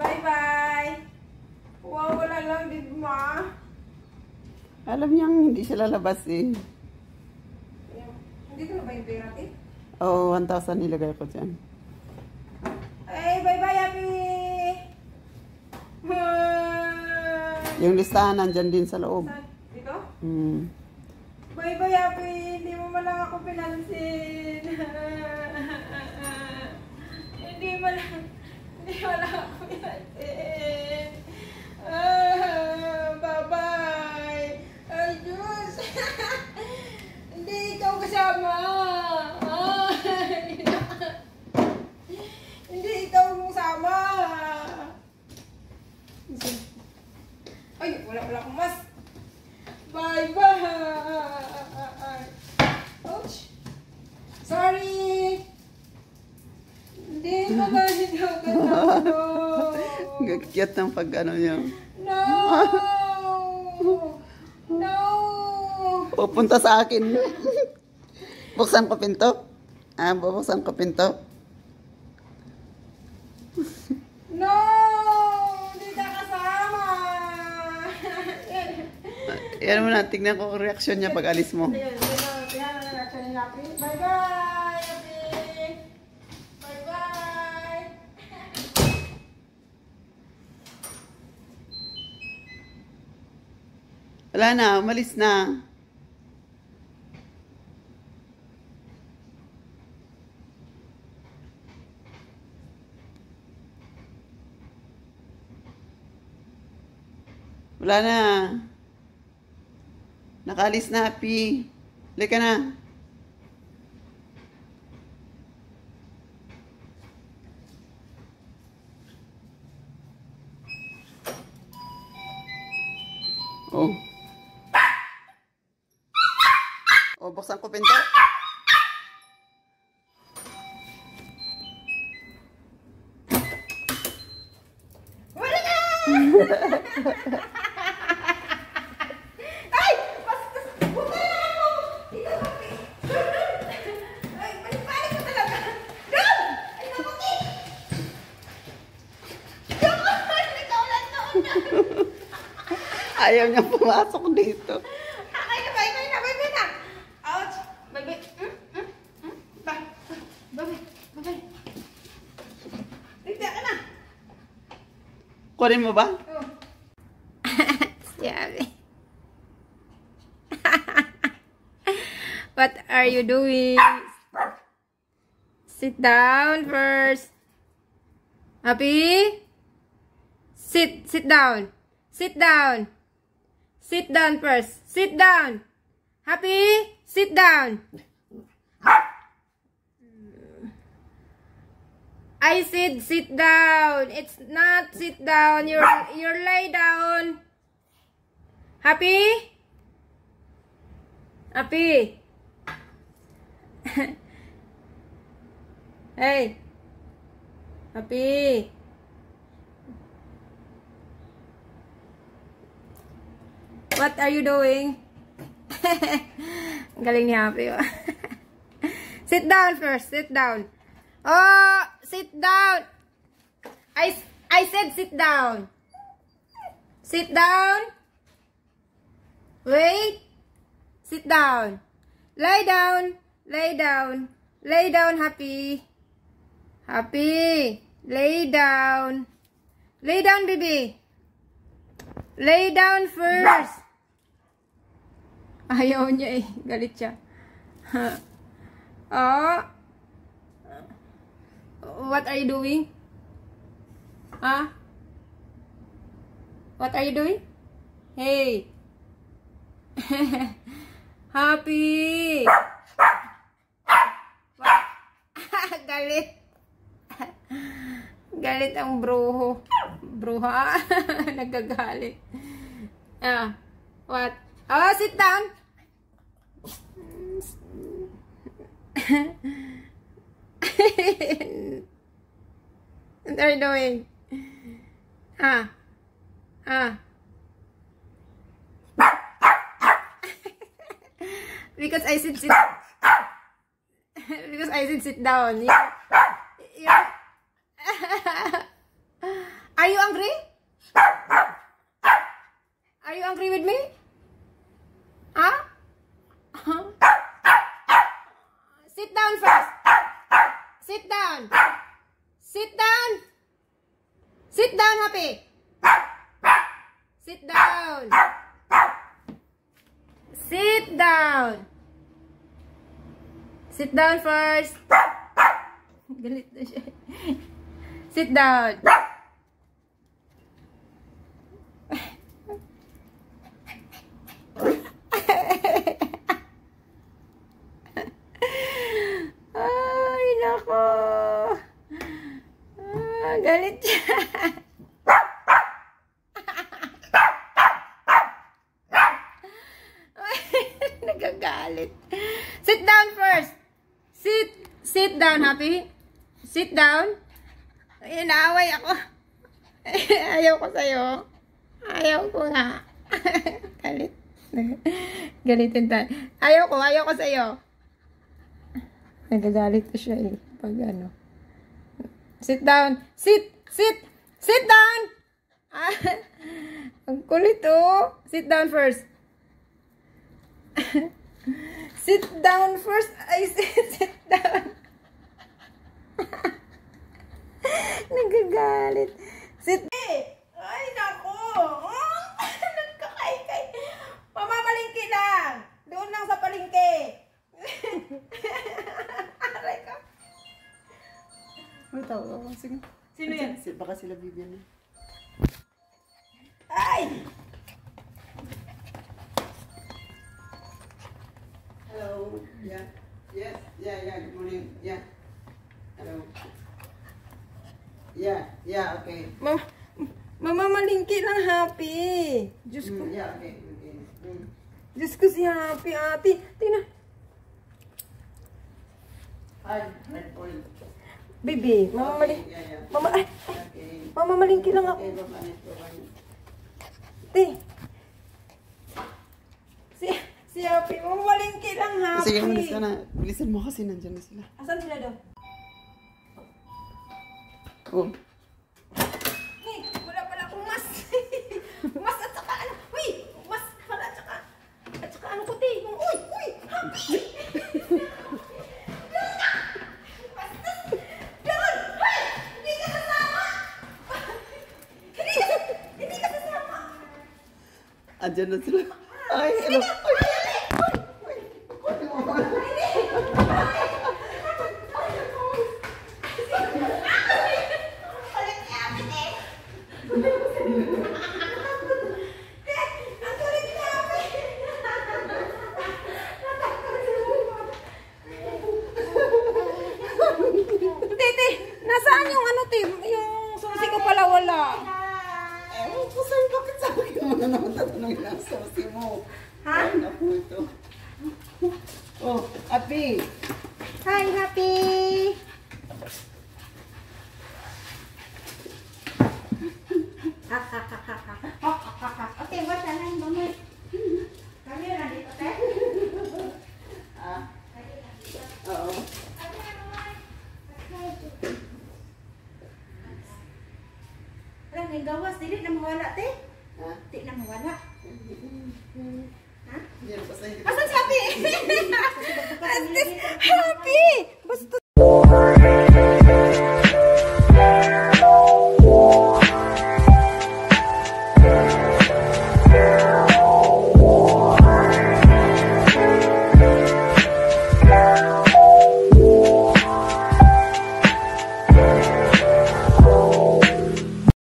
Bye-bye. Wow, wala lang, di ba? Alam niyang hindi siya lalabas eh. Hindi ko na ba yung pera, te? Oo, 1,000 nilagay ko dyan. Ay, bye-bye, Happy! Yung listahan nandyan din sa loob. Dito? Hmm. Bye-bye, Happy! Hindi mo man lang ako pinansin. hindi mo lang, hindi mo lang ako pinansin. Ah, bye-bye! Ay, Diyos! hindi ikaw kasama! Ah, hindi ikaw kasama! Ay, wala pala akong mas. Bye-bye! Ouch! Sorry! Hindi ko kasi daw kasama. Gagkiyat ng pag ano niya. No! No! Pupunta sa akin. Buksan ko pinto. Ah, bubuksan ko pinto. No! Hindi ka kasama! Yan mo na, tignan ko ang reaksyon niya pag alis mo. Ayun, yun na. Yan ang reaction ni Happy. Bye-bye, Wala na, umalis na. Wala na. Nakalis na, Happy. Halika na. Oh. Oh, buksan ko pinto. Wala na! Ay! Bastos! Bumala ako! Ikaw, Happy! Ay, balik-balik ka talaga! Doon! Ay, nakuti! Doon! Ikaw lang doon! Ayaw niya pumasok dito. Akay na, bye-bye na, bye-bye na! Ouch! Bye-bye! Hmm? Hmm? Hmm? Bye! Bye-bye! Bye-bye! Tigda ka na! Kunin mo ba? Oh. Sabi. What are you doing? Sit down first. Happy? Sit, sit down. Sit down. Sit down first. Sit down. Happy? Sit down. I said sit down. It's not sit down. You're you're lay down. Happy? Happy? hey. Happy? What are you doing? Galing ni Happy. sit down first. Sit down. Oh, sit down. I I said sit down. Sit down. Wait. Sit down. Lay down. Lay down. Lay down, happy. Happy. Lay down. Lay down, baby. Lay down first. Ayaw niya eh. Galit siya. oh. What are you doing? Huh? What are you doing? Hey. Happy. Galit. Galit ang bruho. Bruha. Nagagalit. Ah. What? Oh, sit down. you doing? Ah. Ah. because I said sit because I said sit down. You, you, are you angry? Are you angry with me? Huh? Happy. Sit down. Sit down. Sit down first. Galit na siya. Sit down. Ay, nako. Ah, galit siya. Nagagalit. Sit down first. Sit. Sit down, Happy. Sit down. Ay, naaway ako. Ayaw ko sa'yo. Ayaw ko nga. Galit. Galitin tayo. Ayaw ko, ayaw ko sa'yo. Nagagalit ko siya eh. Pag ano. Sit down. Sit! Sit! Sit down! Ang kulit oh. Sit down first. sit down first. I said sit down. Nagagalit. Sit. Ay, nako. Oh, Nagkakaykay. Pamamalingki lang. Doon lang sa palingki. Aray ka. May tawag ako. Sige. Sino yan? Baka sila na. Ay! Hello. Yeah. Yes. Yeah, yeah. Good morning. Yeah. Yeah. Yeah, okay. Mam mamamalingki lang, Happy. Diyos ko. Mm, yeah, okay. okay. Mm. Diyos ko si Happy, Ate. Tingnan. Hi, red point. Baby, mamamalingki. Okay, yeah, yeah. Mama, ay, Okay. mamamalingki lang ako. Okay, bye-bye. Bye-bye. Te. Si, si Happy, mamamalingki lang, Happy. Sige, umalis ka na. Bilisan mo kasi nandyan na sila. Asan sila daw? Oh. Hey, wala pala akong mas. mas at saka ano. Uy, mas pala at saka. At saka ano te. Uy, uy, Happy. Andyan na sila. Ay, hello. Ay, Ulit ni Ate, te. Te, ang kulit ni Ate. Tete, nasaan yung ano, te? Yung susi ko pala wala. Ewan ko sa'yo, bakit sa akin mo na naman tatanungin ang sosi mo? Ha? Ay, naku ito. Oh, Api. Hi, Happy! okay, what's the name, Mama? Kami na dito, te. Ah. Oo. Wala, may gawas. Dili na mawala, te. Ha? Di na mawala. Asan si Happy? Happy! Basta